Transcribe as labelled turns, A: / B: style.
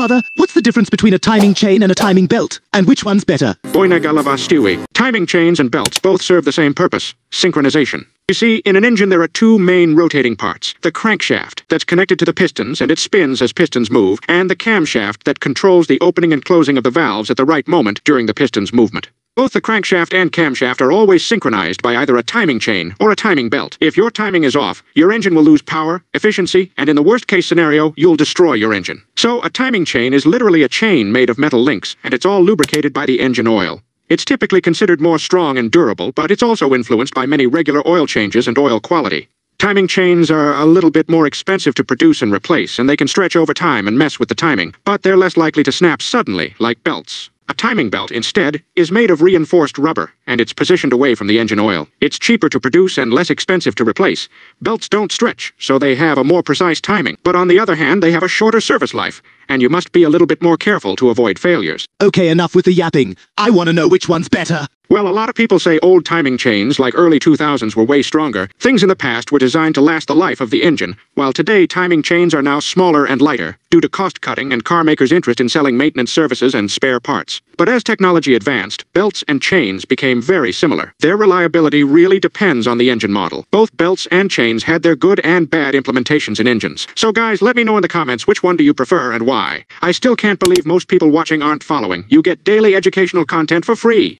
A: Father, what's the difference between a timing chain and a timing belt? And which one's better?
B: Boina Galava Stewie. Timing chains and belts both serve the same purpose synchronization. You see, in an engine there are two main rotating parts the crankshaft, that's connected to the pistons and it spins as pistons move, and the camshaft that controls the opening and closing of the valves at the right moment during the piston's movement. Both the crankshaft and camshaft are always synchronized by either a timing chain or a timing belt. If your timing is off, your engine will lose power, efficiency, and in the worst case scenario, you'll destroy your engine. So a timing chain is literally a chain made of metal links, and it's all lubricated by the engine oil. It's typically considered more strong and durable, but it's also influenced by many regular oil changes and oil quality. Timing chains are a little bit more expensive to produce and replace, and they can stretch over time and mess with the timing, but they're less likely to snap suddenly, like belts. A timing belt, instead, is made of reinforced rubber, and it's positioned away from the engine oil. It's cheaper to produce and less expensive to replace. Belts don't stretch, so they have a more precise timing, but on the other hand, they have a shorter service life, and you must be a little bit more careful to avoid failures.
A: Okay, enough with the yapping. I want to know which one's better.
B: Well, a lot of people say old timing chains, like early 2000s, were way stronger. Things in the past were designed to last the life of the engine, while today timing chains are now smaller and lighter, due to cost cutting and car makers' interest in selling maintenance services and spare parts. But as technology advanced, belts and chains became very similar. Their reliability really depends on the engine model. Both belts and chains had their good and bad implementations in engines. So guys, let me know in the comments which one do you prefer and why. I still can't believe most people watching aren't following. You get daily educational content for free.